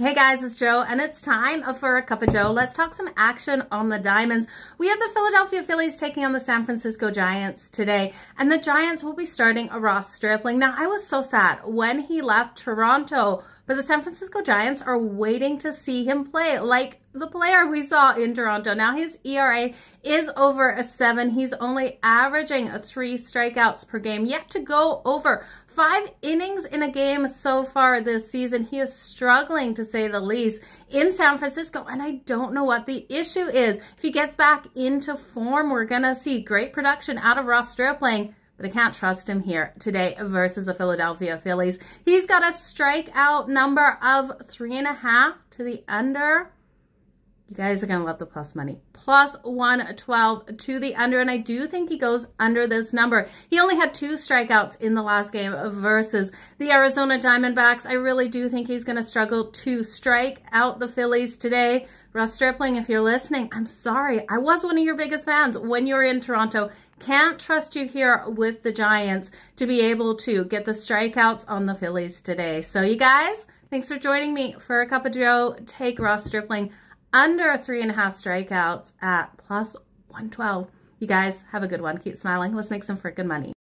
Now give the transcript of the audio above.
Hey guys, it's Jo, and it's time for a cup of Jo. Let's talk some action on the Diamonds. We have the Philadelphia Phillies taking on the San Francisco Giants today, and the Giants will be starting a Ross Stripling. Now, I was so sad when he left Toronto, but the San Francisco Giants are waiting to see him play like the player we saw in Toronto. Now, his ERA is over a seven. He's only averaging a three strikeouts per game, yet to go over five innings in a game so far this season. He is struggling to say the least in San Francisco, and I don't know what the issue is. If he gets back into form, we're going to see great production out of Ross Stripling but I can't trust him here today versus the Philadelphia Phillies. He's got a strikeout number of three and a half to the under. You guys are going to love the plus money. Plus 112 to the under, and I do think he goes under this number. He only had two strikeouts in the last game versus the Arizona Diamondbacks. I really do think he's going to struggle to strike out the Phillies today. Russ Stripling, if you're listening, I'm sorry. I was one of your biggest fans when you were in Toronto. Can't trust you here with the Giants to be able to get the strikeouts on the Phillies today. So you guys, thanks for joining me for a cup of Jo. Take Ross Stripling under three and a half strikeouts at plus 112. You guys have a good one. Keep smiling. Let's make some freaking money.